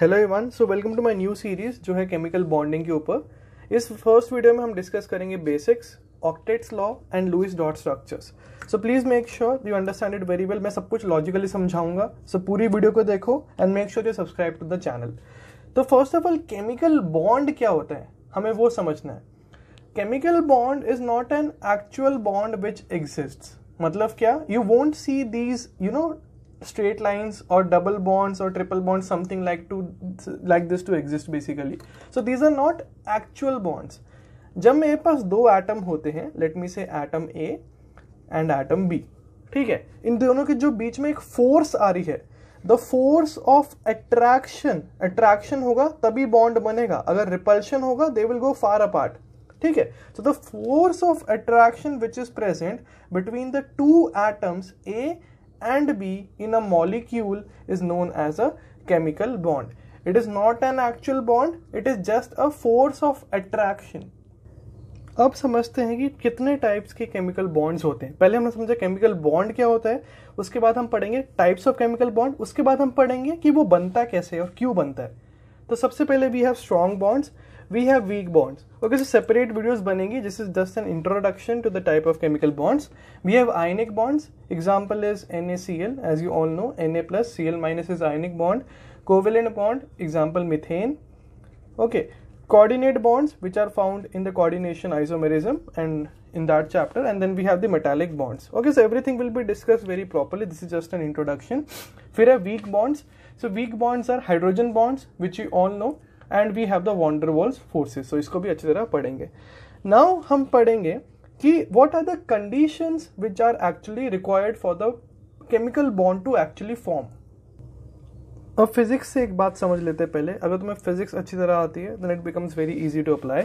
Hello even so welcome to my new series जो है chemical bonding के ऊपर। इस फ़र्स्ट वीडियो में हम डिस्कस करेंगे basics octets law and Lewis dot structures so please make sure you understand it very well मैं सब कुछ लॉजिकली समझाऊँगा। सो so, पूरी वीडियो को देखो and make sure you subscribe to the channel तो first of all chemical bond क्या होता है? हमें वो समझना है। Chemical bond is not an actual bond which exist मतलब क्या? You won't see these you know straight lines or double bonds or triple bonds something like to like this to exist basically so these are not actual bonds जब मेरे पास दो atom होते हैं let me say atom A and atom B ठीक है इन दोनों के जो बीच में एक फोर्स आ रही है the force of attraction attraction होगा तभी बॉन्ड बनेगा अगर रिपल्शन होगा they will go far apart ठीक है so the force of attraction which is present between the two atoms A and B in a molecule is known as a chemical bond. It is not an actual bond, it is just a force of attraction. अब समझते हैं कि कितने types के chemical bonds होते हैं पहले हमने समझा केमिकल बॉन्ड क्या होता है उसके बाद हम पढ़ेंगे टाइप्स ऑफ़ केमिकल बॉन्ड उसके बाद हम पढ़ेंगे कि वो बनता कैसे और क्यों बनता है तो सबसे पहले we have strong bonds we have weak bonds. Okay so separate videos banengi this is just an introduction to the type of chemical bonds. We have ionic bonds. Example is NaCl as you all know Na plus Cl minus is ionic bond. Covalent bond example methane. Okay coordinate bonds which are found in the coordination isomerism and in that chapter. And then we have the metallic bonds. Okay so everything will be discussed very properly. This is just an introduction. We have weak bonds so weak bonds are hydrogen bonds which you all know and we have the van der Waals forces so इसको भी अच्छी तरह पढ़ेंगे now हम पढ़ेंगे कि what are the condition which are actually required for the chemical bond to actually form अब physics से एक बात समझ लेते हैं पहले अगर तुम्हें फिजिक्स अच्छी तरह आती है then it becomes very easy to apply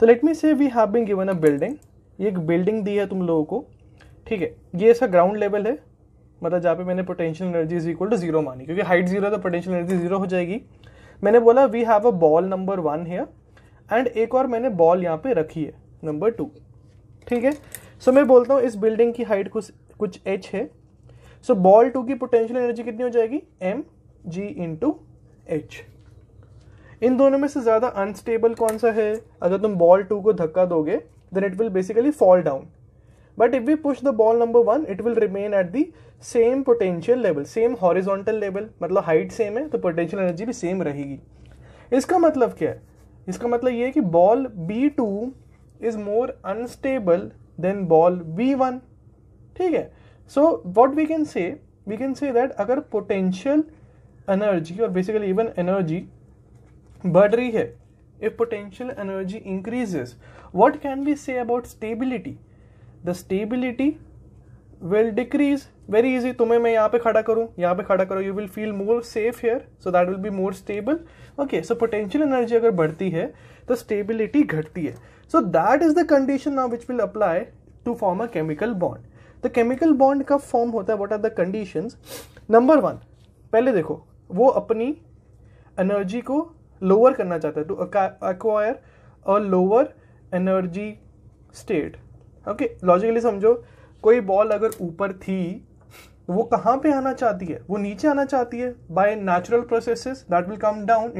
तो let me say we have been given a building ये एक बिल्डिंग दी है तुम लोगों को ठीक है ये ऐसा ग्राउंड लेवल है मतलब जहाँ पे मैंने potential energy is equal to zero मानी क्योंकि हाइट ज़ीरो है तो पोटेंशियल एनर्जी ज़ीरो हो जाएगी मैंने बोला we have a ball number one है एंड एक और मैंने बॉल यहाँ पे रखी है नंबर टू ठीक है? सो मैं बोलता हूँ, इस बिल्डिंग की हाइट कुछ कुछ एच है। सो बॉल टू की पोटेंशियल एनर्जी कितनी हो जाएगी? एम जी इंटू एच इन दोनों में से ज़्यादा अनस्टेबल कौन सा है? अगर तुम बॉल टू को धक्का दोगे then it will basically fall down but if we push the ball number one it will remain at the same potential level same horizontal level मतलब हाइट सेम है तो पोटेंशियल एनर्जी भी same रहेगी। इसका मतलब क्या है? इसका मतलब ये है कि ball B two is more unstable than ball B one ठीक है? So what we can say we can say that अगर पोटेंशियल एनर्जी और बेसिकली इवन एनर्जी बढ़ रही है if potential energy increases what can be say about stability the stability will decrease very easy तुम्हें मैं यहाँ पे खड़ा करूँ. यहाँ पे खड़ा करो. You will feel more safe here so that will be more stable okay so potential energy अगर बढ़ती है तो स्टेबिलिटी घटती है. So that is the condition now which will apply to form a chemical bond the chemical bond का form होता है? What are the condition number one पहले देखो, वो अपनी एनर्जी को लोअर करना चाहता है. To acquire a lower energy state okay logically समझो, कोई बॉल अगर ऊपर थी, वो कहाँ पे आना चाहती है? वो नीचे आना चाहती है? By natural processes that will come down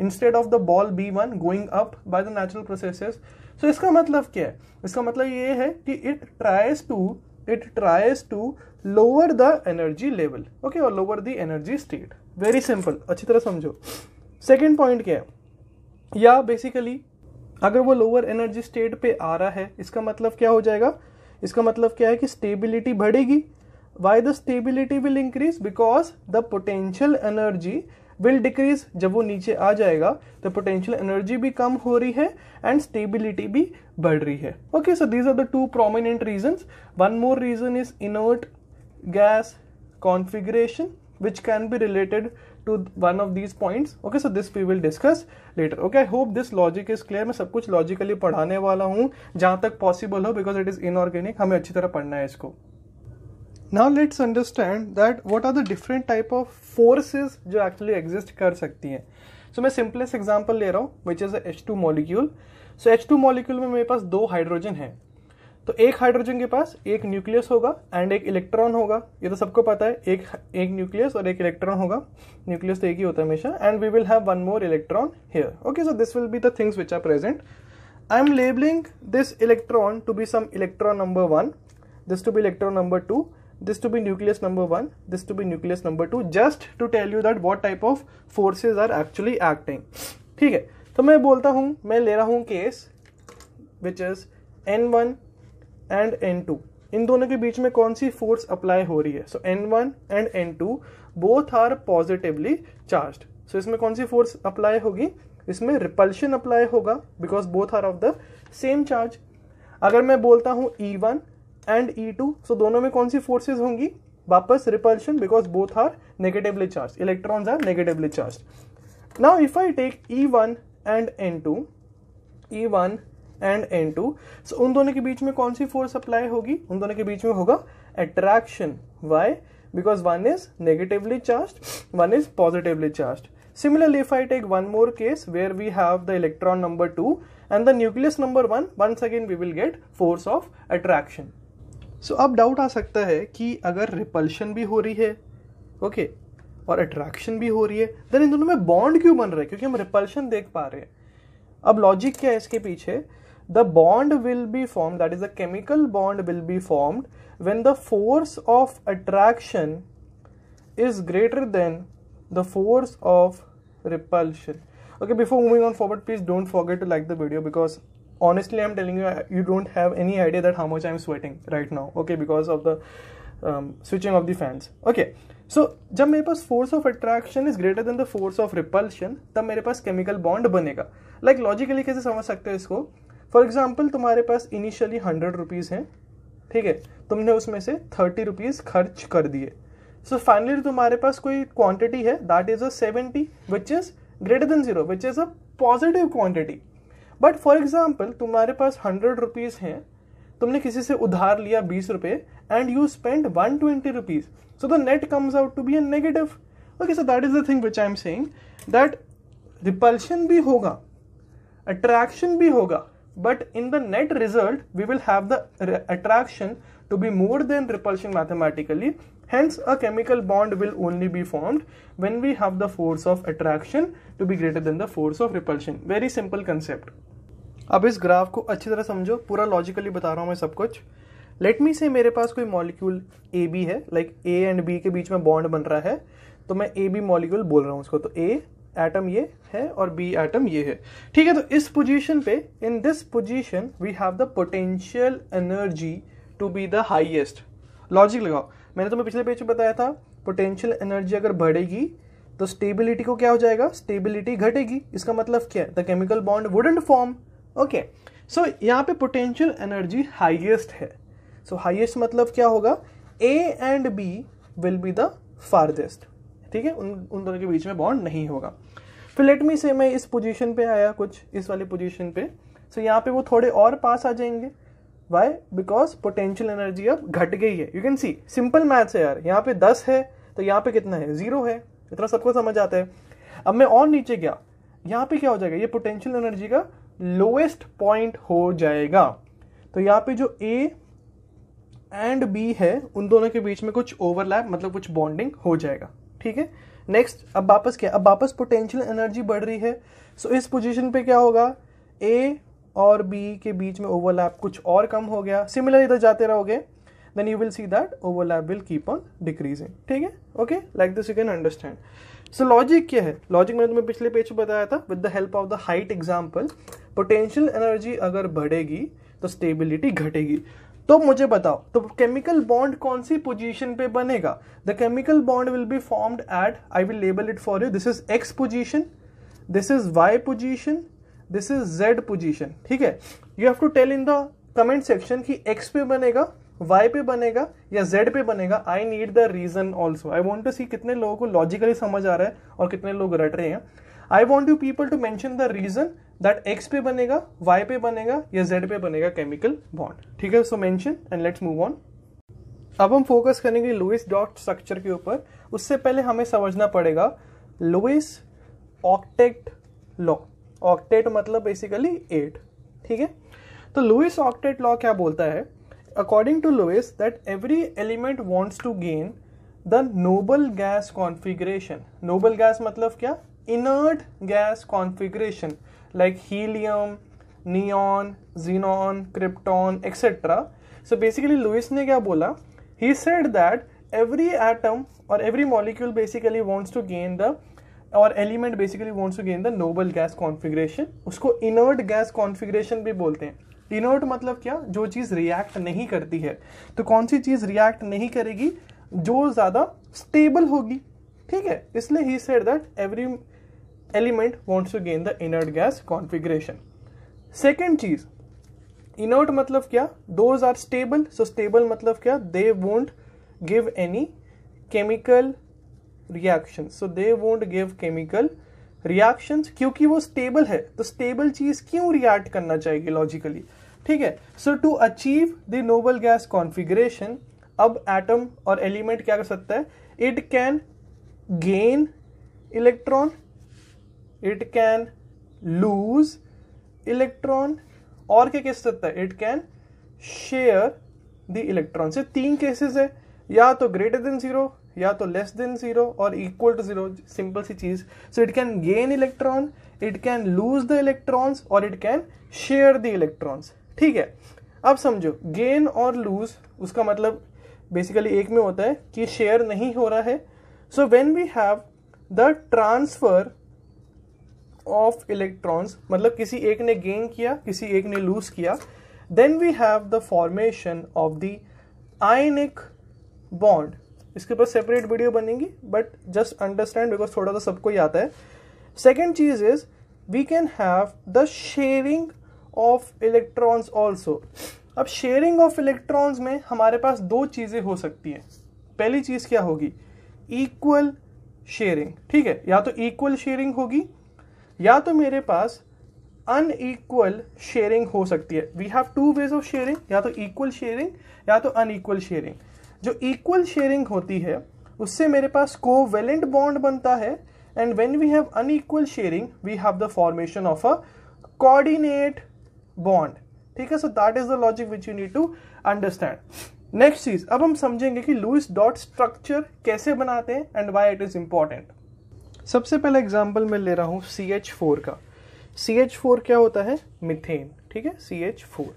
instead of the ball B one going up by the natural processes so इसका मतलब क्या है? इसका मतलब ये है कि it tries to it tries to lower the energy level okay और lower the energy state very simple अच्छी तरह समझो। सेकेंड पॉइंट क्या है? या बेसिकली अगर वो लोअर एनर्जी स्टेट पे आ रहा है, इसका मतलब क्या हो जाएगा? इसका मतलब क्या है कि स्टेबिलिटी बढ़ेगी। Why the stability will increase because the potential energy will decrease जब वो नीचे आ जाएगा तो पोटेंशियल एनर्जी भी कम हो रही है एंड स्टेबिलिटी भी बढ़ रही है। Okay so these are the two prominent reason one more reason is inert gas configuration which can be related to one of these point okay so this we will discuss later okay I hope this logic is clear मैं सब कुछ logically पढ़ाने वाला हूँ, जहाँ तक possible हो because it is inorganic हमें अच्छी तरह पढ़ना है इसको। Now let's understand that what are the different type of forces जो एक्चुअली एग्जिस्ट कर सकती हैं। सो मैं सिंपलेस्ट एग्ज़ाम्पल ले रहा हूँ which is H two molecule so H two molecule में मेरे पास दो हाइड्रोजन है। तो एक हाइड्रोजन के पास एक न्यूक्लियस होगा एंड एक इलेक्ट्रॉन होगा। ये तो सबको पता है, एक एक न्यूक्लियस और एक इलेक्ट्रॉन होगा। न्यूक्लियस तो एक ही होता है हमेशा। And we will have one more electron here okay so this will be the things which are present I am labelling this electron to be some electron number one this to be electron number two this to be nucleus number 1 this to be nucleus number 2 just to tell you that what type of forces are actually acting ठीक है तो मैं बोलता हूँ, मैं ले रहा हूँ case which is N1 and N two इन दोनों के बीच में कौन सी फोर्स अप्लाई हो रही है? So N1 and N2 both are positively charge so इसमें कौन सी फोर्स अप्लाई होगी? इसमें रिपल्शन अप्लाई होगा because both are of the same charge अगर मैं बोलता हूँ E1 एंड E2 सो दोनों में कौन सी फोर्सेज होंगी? वापस repulsion because both are negatively charge electrons are negatively charge now if I take E one and N2 E1 and N2 so उन दोनों के बीच में कौन सी फोर्स अप्लाई होगी? उन दोनों के बीच में होगा attraction why because one is negatively charge one is positively charge Similarly, if I take one more case where we have the electron number 2 and the nucleus number 1, once again we will get force of attraction. So अब doubt आ सकता है कि अगर repulsion भी हो रही है okay okay, और अट्रैक्शन भी हो रही है देन इन दोनों में बॉन्ड क्यों बन रहा है? क्योंकि हम रिपल्शन देख पा रहे हैं। अब लॉजिक क्या है इसके पीछे? the bond will be form that is a chemical bond will be formed when the force of attraction is greater than the force of repulsion okay before moving on forward please don't forget to like the video because honestly i'm telling you you don't have any idea that how much i'm sweating right now okay because of the um, switching of the fans okay so जब मेरे पास force of attraction is greater than the force of repulsion तब मेरे पास chemical bond बनेगा like like, logically कैसे समझ सकते हो इसको फॉर एग्ज़ाम्पल तुम्हारे पास इनिशियली हंड्रेड रुपीज़ हैं, ठीक है? तुमने उसमें से थर्टी रुपीज़ खर्च कर दिए। सो फाइनली तुम्हारे पास कोई क्वांटिटी है that is a seventy which is greater than zero which is a positive quantity but for example तुम्हारे पास हंड्रेड रुपीज़ हैं, तुमने किसी से उधार लिया बीस रुपए and you spend one twenty rupees so the net comes out to be a negative okay so that is the thing which I am saying that repulsion भी होगा अट्रैक्शन भी होगा but in the net result we will have the attraction to be more than repulsion mathematically hence a chemical bond will only be formed when we have the force of attraction to be greater than the force of repulsion very simple concept अब इस graph को अच्छी तरह समझो पूरा logically बता रहा हूँ मैं सब कुछ लेट मी से मेरे पास कोई मॉलिक्यूल ए बी है लाइक ए एंड बी के बीच में बॉन्ड बन रहा है तो मैं ए बी मॉलिक्यूल बोल रहा हूँ उसको तो ए एटम ये है और बी एटम ये है। ठीक है तो इस पोजीशन पे in this position we have the potential energy to be the highest logic लगाओ। मैंने तुम्हें पिछले पेज में बताया था पोटेंशियल एनर्जी अगर बढ़ेगी तो स्टेबिलिटी को क्या हो जाएगा? स्टेबिलिटी घटेगी। इसका मतलब क्या है? The chemical bond wouldn't form okay so यहाँ पे पोटेंशियल एनर्जी हाईएस्ट है। सो so, हाईएस्ट मतलब क्या होगा? A and B will be the farthest ठीक है? उन उन दोनों के बीच में बॉन्ड नहीं होगा। फिर लेट मी से मैं इस पोजीशन पे आया कुछ, इस वाली पोजीशन पे। सो so यहाँ पे वो थोड़े और पास आ जाएँगे। वाई बिकॉज़ पोटेंशियल एनर्जी अब घट गई है। You can see simple maths है यार। यहाँ पे दस है तो यहाँ पे कितना है? ज़ीरो है। इतना सबको समझ आता है। अब मैं और नीचे गया। यहाँ पे क्या हो जाएगा? ये पोटेंशियल एनर्जी का लोएस्ट पॉइंट हो जाएगा। तो यहाँ पे जो ए एंड बी है, उन दोनों के बीच में कुछ ओवरलैप मतलब कुछ बॉन्डिंग हो जाएगा। ठीक है? नेक्स्ट अब वापस क्या? अब वापस पोटेंशियल एनर्जी बढ़ रही है। सो so, इस पोजीशन पे क्या होगा? ए और बी के बीच में ओवरलैप कुछ और कम हो गया। सिमिलर इधर जाते रहोगे then you will see that overlap will keep on decreasing ठीक है? Okay like this you can understand so logic क्या है? लॉजिक मैंने तुम्हें पिछले पेज में बताया था with the help of the height example potential energy अगर बढ़ेगी तो स्टेबिलिटी घटेगी। तो मुझे बताओ तो केमिकल बॉन्ड कौन सी पोजीशन पे बनेगा? The chemical bond will be formed at I will label it for you this is X position this is Y position this is Z position ठीक है? You have to tell in the comment section कि X पे बनेगा Y पे बनेगा, या Z पे बनेगा। I need the reason also I want to see कितने लोगों को लॉजिकली समझ आ रहा है और कितने लोग रट रहे हैं। I want you people to mention the reason that X पे बनेगा वाई पे बनेगा, या जेड पे बनेगा केमिकल बॉन्ड ठीक है so mention and let's move on अब हम फोकस करेंगे लुइस डॉट स्ट्रक्चर के ऊपर. उससे पहले हमें समझना पड़ेगा लुइस ऑक्टेट लॉ ऑक्टेट मतलब बेसिकली एट ठीक है? तो लुइस ऑक्टेट लॉ क्या बोलता है? According to Lewis that every element wants to gain the noble gas configuration noble gas मतलब क्या? Inert gas configuration like helium neon xenon krypton etc so basically Lewis ने क्या बोला he said that every atom or every molecule basically wants to gain the और element basically wants to gain the noble gas configuration उसको inert gas configuration भी बोलते हैं inert मतलब क्या जो चीज़ रिएक्ट नहीं करती है तो कौन सी चीज़ रिएक्ट नहीं करेगी जो ज़्यादा स्टेबल होगी ठीक है इसलिए ही said that every element wants to gain the inert gas configuration second cheese inert मतलब क्या? Those are stable so stable मतलब क्या? They won't give any chemical reaction so they won't give chemical reactions क्योंकि वो stable है। तो stable चीज़ क्यों react करना चाहिए लॉजिकली ठीक है? So to achieve the noble gas configuration अब एटम और एलिमेंट क्या कर सकता है? It can gain electron it can lose electron और क्या कह सकता है? It can share the electron से तीन केसेस है। या तो ग्रेटर देन ज़ीरो या तो लेस देन ज़ीरो और इक्वल टू ज़ीरो सिंपल सी चीज़। So it can gain electron it can lose the electrons और it can share the electrons ठीक है? अब समझो गेन और लूज उसका मतलब बेसिकली एक में होता है कि शेयर नहीं हो रहा है। So when we have the transfer of electrons मतलब किसी एक ने गेन किया, किसी एक ने लूज किया then we have the formation of the ionic bond इसके ऊपर सेपरेट वीडियो बनेगी बट जस्ट अंडरस्टैंड बिकॉज़ थोड़ा सा सबको ही आता है। Second cheese is we can have the sharing of electrons also अब शेयरिंग ऑफ़ इलेक्ट्रॉन्स में हमारे पास दो चीज़ें हो सकती हैं। पहली चीज़ क्या होगी? इक्वल शेयरिंग ठीक है? या तो इक्वल शेयरिंग होगी या तो मेरे पास अनइक्वल शेयरिंग हो सकती है। We have two ways of sharing या तो इक्वल शेयरिंग या तो अनइक्वल शेयरिंग जो इक्वल शेयरिंग होती है, उससे मेरे पास कोवेलेंट बॉन्ड बनता है and when we have unequal sharing we have the formation of a coordinate bond ठीक है? So that is the logic which you need to understand next चीज़ अब हम समझेंगे कि लुइस डॉट स्ट्रक्चर कैसे बनाते हैं and why it is important सबसे पहला एग्ज़ाम्पल मैं ले रहा हूँ सी एच फोर का। सी एच फोर क्या होता है? मिथेन, ठीक है? सी एच फोर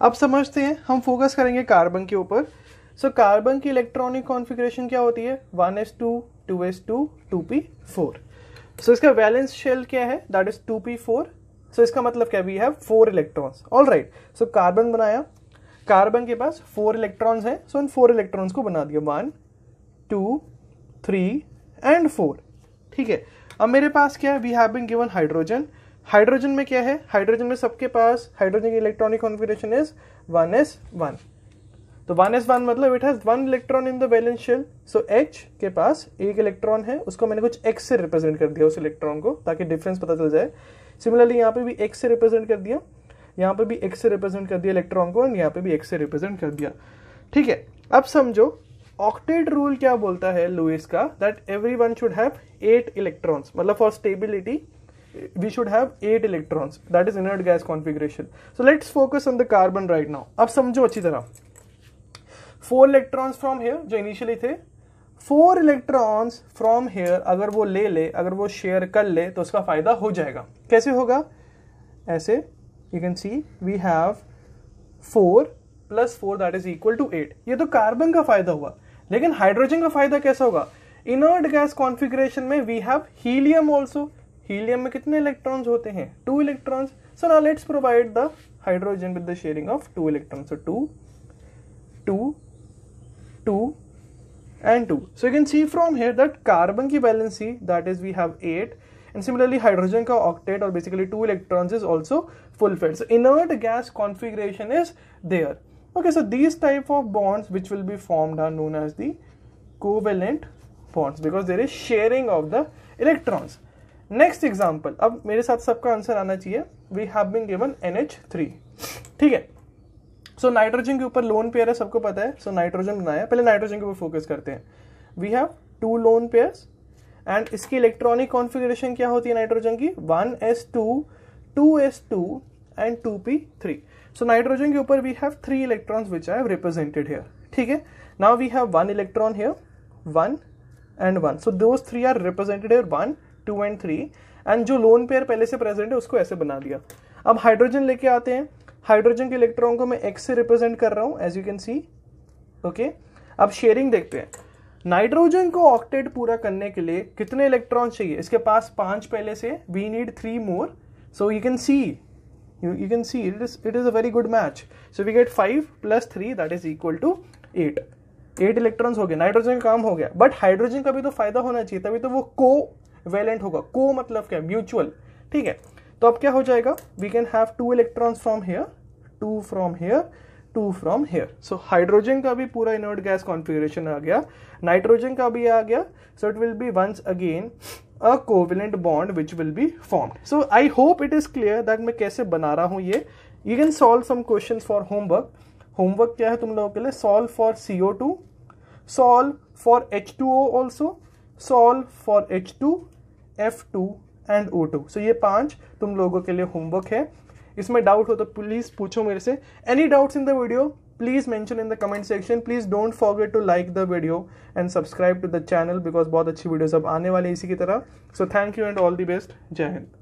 अब समझते हैं, हम फोकस करेंगे कार्बन के ऊपर। सो कार्बन की इलेक्ट्रॉनिक कॉन्फ़िगरेशन क्या होती है? One s two two s two two p four so इसका वैलेंस शेल क्या है? That is two p four so इसका मतलब क्या? We have four electrons all right so carbon बनाया। कार्बन के पास फोर इलेक्ट्रॉन्स हैं। सो इन फोर इलेक्ट्रॉन्स को बना दिया। One two three and four ठीक है। अब मेरे पास क्या है? We have been given hydrogen hydrogen में क्या है? हाइड्रोजन में सबके पास हाइड्रोजन की electronic configuration is one s one तो वन एस वन मतलब it has one electron in the valence shell so H के पास एक इलेक्ट्रॉन है, उसको मैंने कुछ एक्स से रिप्रेजेंट कर दिया उस इलेक्ट्रॉन को, ताकि डिफरेंस पता चल जाए। सिमिलरली यहाँ पे भी एक्स से रिप्रेजेंट कर दिया। यहाँ पे भी एक्स से रिप्रेजेंट कर दिया इलेक्ट्रॉन को एंड यहाँ पे भी एक्स से रिप्रेजेंट कर दिया। ठीक है। अब समझो ऑक्टेट रूल क्या बोलता है लुइस का? That every one should have eight electrons मतलब for stability we should have eight electrons. That is inert gas configuration. So let's focus on the carbon right now. अब समझो अच्छी तरह। फोर इलेक्ट्रॉन्स फ्रॉम हेयर जो initially थे four electrons from here अगर वो ले ले, अगर वो शेयर कर ले तो उसका फ़ायदा हो जाएगा। कैसे होगा? ऐसे you can see we have four plus four that is equal to eight ये तो कार्बन का फ़ायदा हुआ। लेकिन हाइड्रोजन का फ़ायदा कैसा होगा? इनर्ट गैस कॉन्फिग्रेशन में we have helium also helium में कितने इलेक्ट्रॉन्स होते हैं? टू इलेक्ट्रॉन्स सो ना let's provide the hydrogen with the sharing of two electron so two two two and two so you can see from here that carbon की valency that is we have eight and similarly hydrogen का octet और basically two electrons is also fulfilled so inert gas configuration is there Okay, so these type of bonds which will be formed are known as the covalent bonds because there is sharing of the electrons. Next example अब मेरे साथ सबका answer आना चाहिए। We have been given NH3 ठीक है? सो so, nitrogen के ऊपर लोन पेयर है सबको पता है? सो so, नाइट्रोजन बनाया पहले नाइट्रोजन के ऊपर फोकस करते हैं। We have two lone pairs and इसकी इलेक्ट्रॉनिक कॉन्फ़िगरेशन क्या होती है नाइट्रोजन की? One s two two s two and two p three so nitrogen के ऊपर we have three electrons which I have represented here ठीक है? Now we have one electron here one and one so those three are represented here one two and three and जो lone pair पहले से present है, उसको ऐसे बना दिया। अब हाइड्रोजन लेके आते हैं। हाइड्रोजन के इलेक्ट्रॉन को मैं एक्स से रिप्रेजेंट कर रहा हूँ as you can see okay अब शेयरिंग देखते हैं। नाइट्रोजन को ऑक्टेट पूरा करने के लिए कितने इलेक्ट्रॉन चाहिए? इसके पास पाँच पहले से we need three more so you can see you, you can see it is it is a very good match. So we get 5 plus 3 that is equal to 8 eight electrons हो गए nitrogen काम हो गया. But hydrogen का भी तो फ़ायदा होना चाहिए तभी तो वो को वेलेंट होगा. को मतलब क्या? म्यूचुअल ठीक है? तो अब क्या हो जाएगा? We can have two electrons from here two from here two from here so hydrogen का भी पूरा इनर्ट गैस कॉन्फिगरेशन आ गया. नाइट्रोजन का भी आ गया. So it will be once again a covalent bond which will be formed so I hope it is clear that मैं कैसे बना रहा हूँ ये। You can solve some question for homework homework क्या है तुम लोगों के लिए? Solve for CO two solve for H two O also solve for H two F two and O two so ये पाँच तुम लोगों के लिए होमवर्क है। इसमें डाउट हो तो प्लीज़ पूछो मेरे से। Any doubts in the video please mention in the comment section please don't forget to like the video and subscribe to the channel because बहुत अच्छी वीडियोस अब आने वाले इसी की तरह। So thank you and all the best जय हिंद।